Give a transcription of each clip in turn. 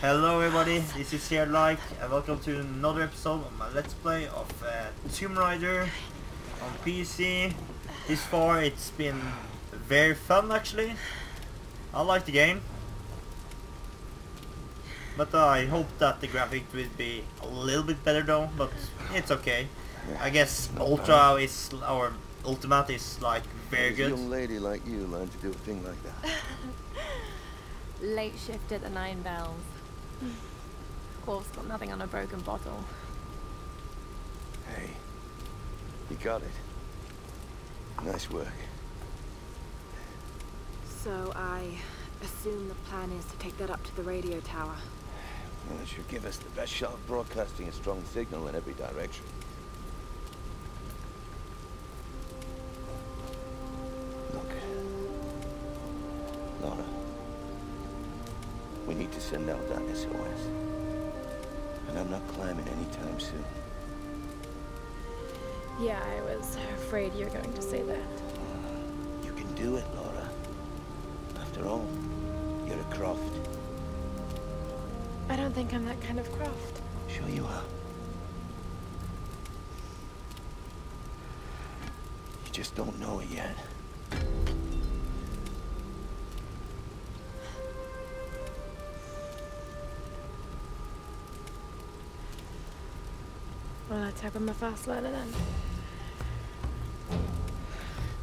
Hello everybody, this is HerdULiek and welcome to another episode of my Let's Play of uh, Tomb Raider on PC. This far it's been very fun actually. I like the game. But uh, I hope that the graphics will be a little bit better though, but it's okay. I guess Ultra is, or Ultimate is like very good. A young lady like you learn to do a thing like that. Late shift at the Nine Bells. Of course, got nothing on a broken bottle. Hey, you got it. Nice work. So I assume the plan is to take that up to the radio tower. Well, it should give us the best shot of broadcasting a strong signal in every direction. Anytime soon. Yeah, I was afraid you were going to say that. You can do it, Lara. After all, you're a Croft. I don't think I'm that kind of Croft. Sure you are. You just don't know it yet. Well, let's hope fast learner then.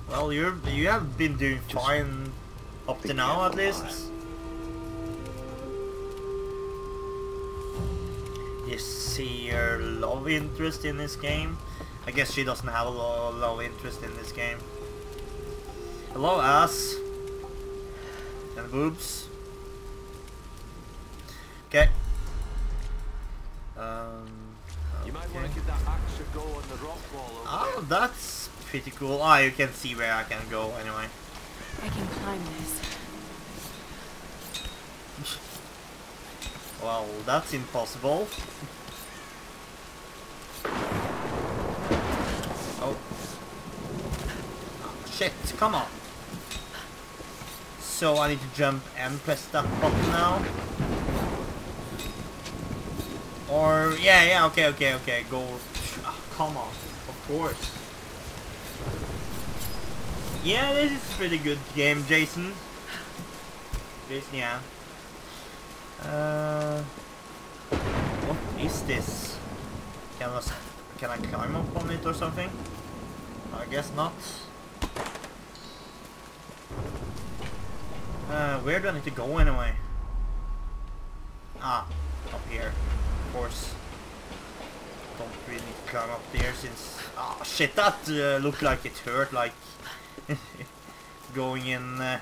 Well, you're you have been doing Just fine up to now at least. You see your love interest in this game. I guess she doesn't have a lo love interest in this game. Hello, ass. And boobs. Okay. Oh, that's pretty cool. Ah, you can see where I can go anyway. I can climb this. Well, that's impossible. Oh. oh. Shit, come on. So I need to jump and press that button now. Or, yeah, yeah, okay, okay, okay, go. Ah, come on, course. Yeah, this is pretty good game, Jason. Jason, yeah. Uh, what is this? Can I, can I climb up on it or something? I guess not. Uh, where do I need to go anyway? Ah, up here. Of course. Don't really climb up there since... Ah, shit, that uh, looked like it hurt, like... going in uh,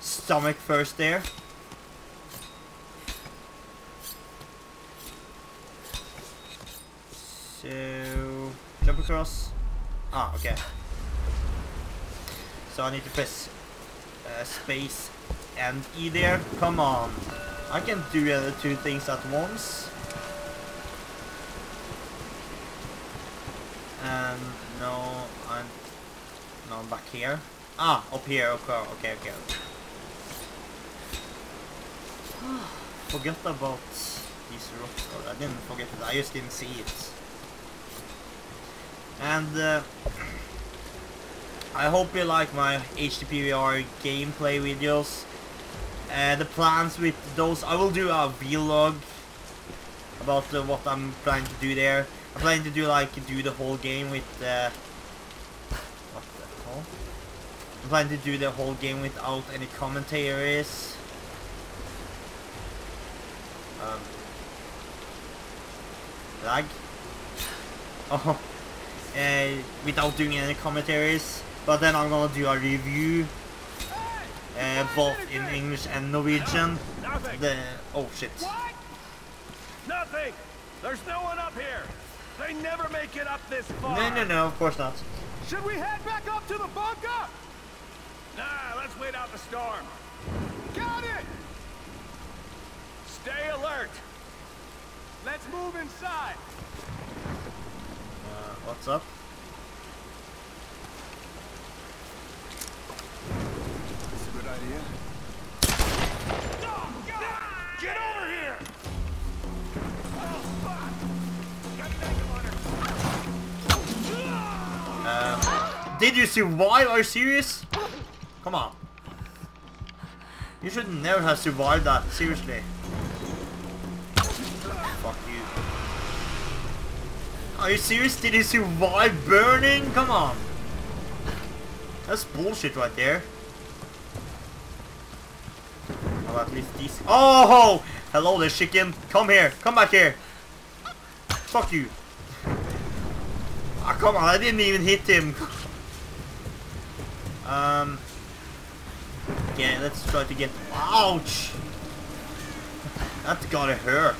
stomach first there. So, jump across. Ah, okay. So I need to press uh, space and E there. Come on. I can do the two things at once. And no, I'm no I'm back here. Ah, up here. Okay, okay, okay. Forget about these rocks. I didn't forget it. I just didn't see it. And uh, I hope you like my HTPVR gameplay videos. Uh, the plans with those, I will do a vlog about uh, what I'm planning to do there. I'm planning to do like do the whole game with uh, what the hell? I'm planning to do the whole game without any commentaries. Um, lag. Oh uh, without doing any commentaries. But then I'm gonna do a review, uh, both in English and Norwegian. The oh shit. What? Nothing. There's no one up here. They never make it up this far. No, no, no, of course not. Should we head back up to the bunker? Nah, let's wait out the storm. Got it. Stay alert. Let's move inside. Uh, what's up? Did you survive? Are you serious? Come on. You should never have survived that, seriously. Fuck you. Are you serious? Did you survive burning? Come on. That's bullshit right there. Well, at least these... Oh! Hello there, chicken. Come here. Come back here. Fuck you. Ah, come on. I didn't even hit him. Um... Yeah, let's try to get... Ouch! That gotta hurt.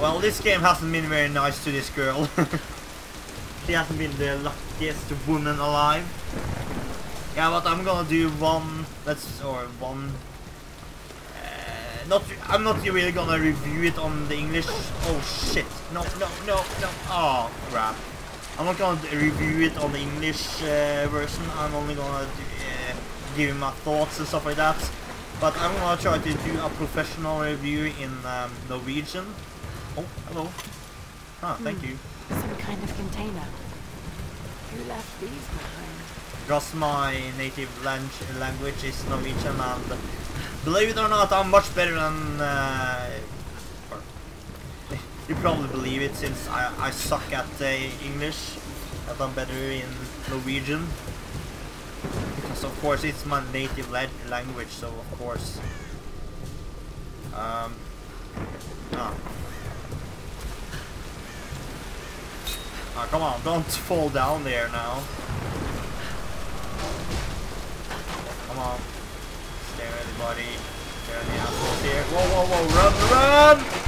Well, this game hasn't been very nice to this girl. she hasn't been the luckiest woman alive. Yeah, but I'm gonna do one... Let's... or one... Uh, not... I'm not really gonna review it on the English... Oh, shit. No, no, no, no. Oh, crap. I'm not gonna review it on the English uh, version. I'm only gonna uh, give my thoughts and stuff like that. But I'm gonna try to do a professional review in um, Norwegian. Oh, hello. Ah, thank you. Some kind of container. Who left these behind? Because my native language is Norwegian and believe it or not, I'm much better than... Uh, you probably believe it since I, I suck at uh, English, that I'm better in Norwegian. Because of course it's my native la language, so of course. Um, ah. Ah, come on, don't fall down there now. Come on. Stare everybody. Stare the assholes here. Whoa, whoa, whoa, run, run!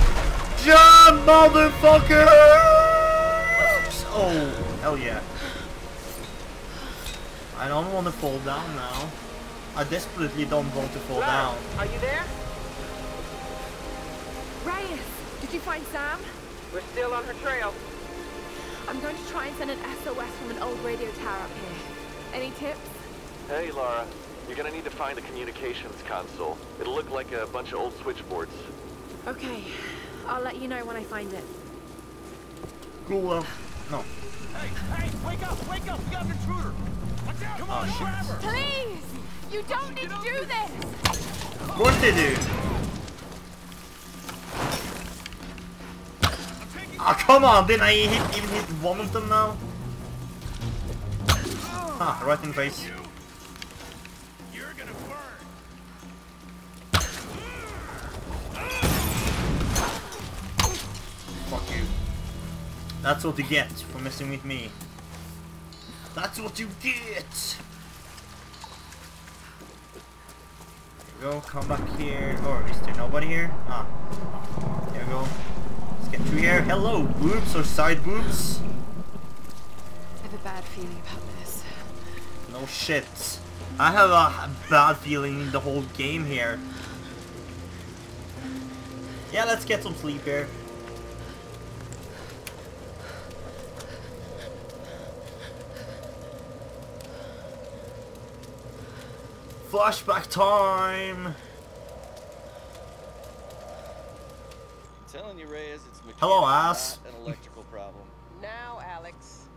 Jump, motherfucker! Oh, hell yeah. I don't want to fall down now. I desperately don't want to fall down. Are you there? Reyes, did you find Sam? We're still on her trail. I'm going to try and send an SOS from an old radio tower up here. Any tips? Hey, Lara. You're gonna need to find the communications console. It'll look like a bunch of old switchboards. Okay, I'll let you know when I find it. Cool, uh, no. Hey, hey, wake up, wake up, we got an intruder. Watch out, come on, Oh, grab her. Please! You don't need to do this! What did you? do. Ah, come on! Didn't I hit, even hit one of them now? Ah, right in the face. That's what you get for messing with me. That's what you get! There we go, come back here. Or is there nobody here? Ah. There we go. Let's get through here. Hello, boobs or side boobs? I have a bad feeling about this. No shit. I have a bad feeling the whole game here. Yeah, let's get some sleep here. Flashback time! I'm telling you, Reyes, it's Hello, ass. an electrical problem. Now, Alex.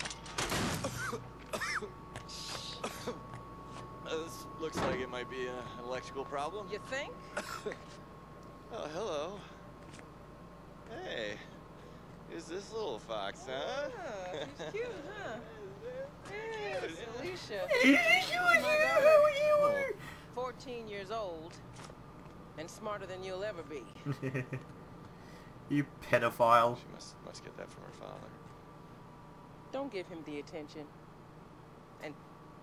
Uh, this looks like it might be an electrical problem. You think? Oh, hello. Hey, is this little fox, huh? Ah, she's cute, huh? Yeah, it's Alicia. Oh, 14 years old and smarter than you'll ever be. you pedophile. she must must get that from her father. Don't give him the attention. And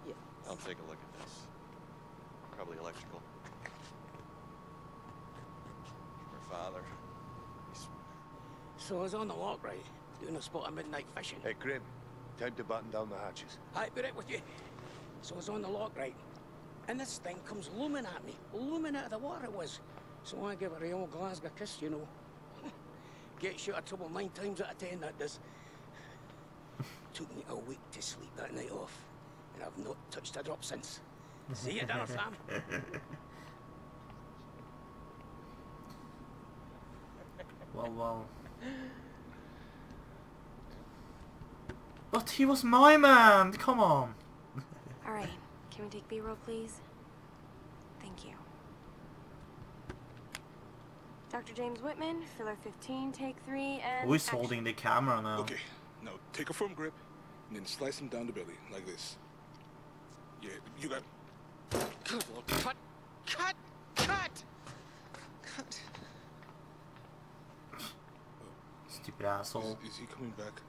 yeah, I'll take a look at this. Probably electrical. Her father. He's... So I was on the lock, right? Doing a spot of midnight fishing. Hey, Grim. Time to button down the hatches. I'd be right with you. So I was on the lock, right? And this thing comes looming at me. Looming out of the water it was. So I give her a old Glasgow kiss, you know. Gets you out of trouble nine times out of ten, that does. Took me a week to sleep that night off. And I've not touched a drop since. See you down, fam. Well, well. But he was my man! Come on! All right. Can we take B-roll, please? Thank you. Dr. James Whitman, filler 15, take three, and Who is action. holding the camera now? Okay, now take a firm grip and then slice him down the belly like this. Yeah, you got. Good lord, cut! Cut! Cut! Cut! Stupid asshole. Is, is he coming back?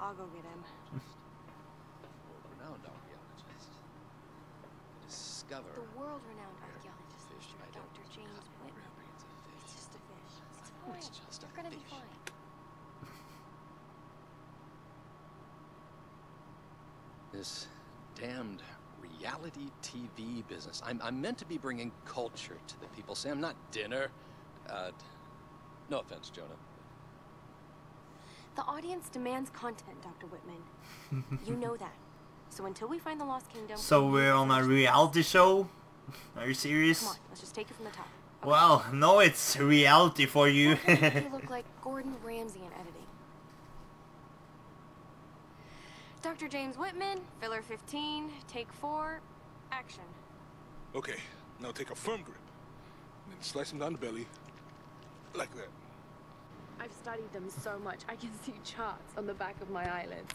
I'll go get him. World-renowned archaeologist. Discover. The world-renowned archaeologist, Fish Dr. James Whitman. It's fish. Just a fish. It's fine. it's just a You're gonna be fine. This damned reality TV business. I'm, I'm meant to be bringing culture to the people, Sam, not dinner. Uh, no offense, Jonah. The audience demands content, Dr. Whitman. you know that. So until we find the Lost Kingdom... So we're on a reality show? Are you serious? Come on, let's just take it from the top. Well, no, it's reality for you. We're gonna make you look like Gordon Ramsay in editing. Dr. James Whitman, filler 15, take four, action. Okay, now take a firm grip and then slice him down the belly like that. I've studied them so much, I can see charts on the back of my eyelids.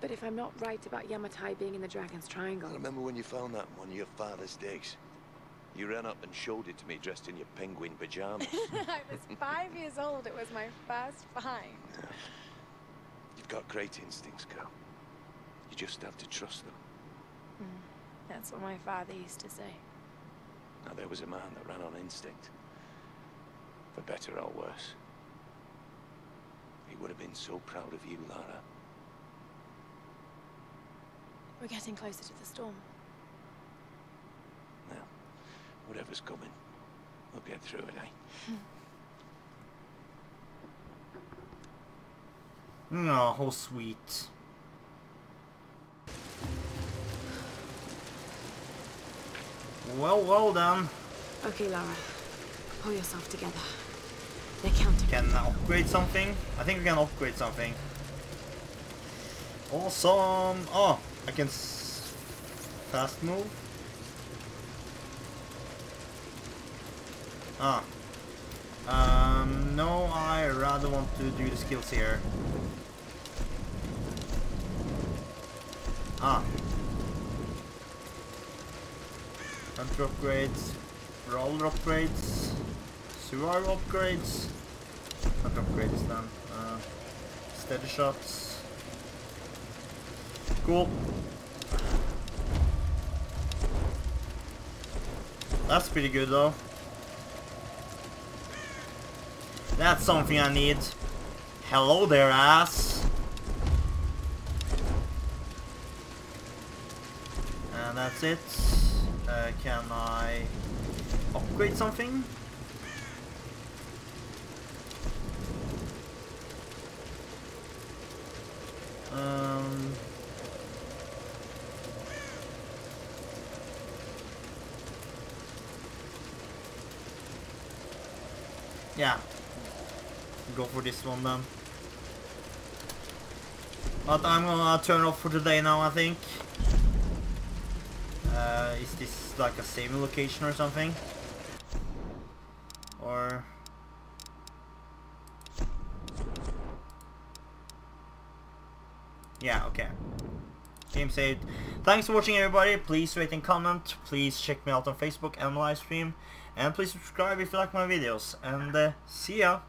But if I'm not right about Yamatai being in the Dragon's Triangle... I remember when you found that of your father's digs. You ran up and showed it to me dressed in your penguin pajamas. I was five years old. It was my first find. You've got great instincts, girl. You just have to trust them. Hmm. That's what my father used to say. Now, there was a man that ran on instinct. For better or worse. He would have been so proud of you, Lara. We're getting closer to the storm. Now, whatever's coming, we'll get through it, eh? oh, how sweet. Well, well done. Okay, Lara. Pull yourself together. Can upgrade something? I think we can upgrade something. Awesome! Oh, I can fast move. Ah. Um, no, I rather want to do the skills here. Ah. Hunter upgrades, Brawler upgrades, survival upgrades, Hunter upgrades then. Uh, steady shots. Cool. That's pretty good though. That's something I need. Hello there, ass. And that's it. Uh, can I upgrade something? Um, yeah, go for this one then. But I'm gonna turn off for today now, I think. Uh, is this like a saving location or something? Or... Yeah, okay. Game saved. Thanks for watching everybody. Please rate and comment. Please check me out on Facebook and live stream. And please subscribe if you like my videos. And uh, see ya!